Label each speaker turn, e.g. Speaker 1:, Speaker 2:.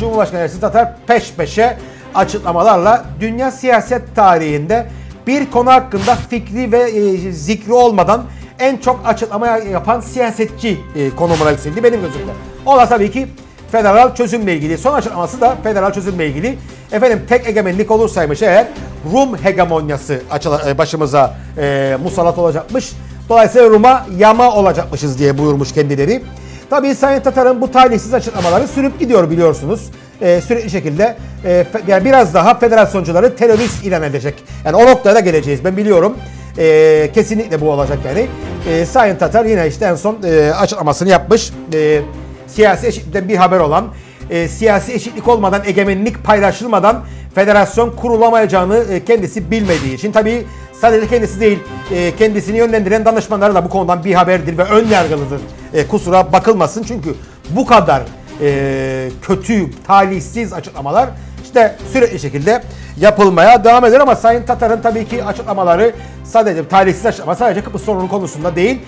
Speaker 1: Cumhurbaşkanı Ersin Tatar peş peşe açıklamalarla dünya siyaset tarihinde bir konu hakkında fikri ve e, zikri olmadan en çok açıklama yapan siyasetçi e, konumuna yükseldi benim gözümde. O da tabii ki federal çözümle ilgili. Son açıklaması da federal çözümle ilgili. Efendim tek egemenlik olursaymış eğer Rum hegemonyası e, başımıza musallat olacakmış. Dolayısıyla Rum'a yama olacakmışız diye buyurmuş kendileri. Tabii Sayın Tatar'ın bu talihsiz açıklamaları sürüp gidiyor biliyorsunuz. Ee, sürekli şekilde e, yani biraz daha federasyoncuları terörist ilan edecek. Yani o noktaya da geleceğiz ben biliyorum. Ee, kesinlikle bu olacak yani. Ee, Sayın Tatar yine işte en son e, açıklamasını yapmış. Ee, siyasi eşitlikten bir haber olan, e, siyasi eşitlik olmadan, egemenlik paylaşılmadan federasyon kurulamayacağını e, kendisi bilmediği için tabii sadece kendisi değil e, kendisini yönlendiren danışmanları da bu konudan bir haberdir ve ön yargılıdır. E, kusura bakılmasın çünkü bu kadar e, kötü, talihsiz açıklamalar işte sürekli şekilde yapılmaya devam eder. Ama Sayın Tatar'ın tabii ki açıklamaları sadece talihsiz açıklama sadece Kıbrıs sorunu konusunda değil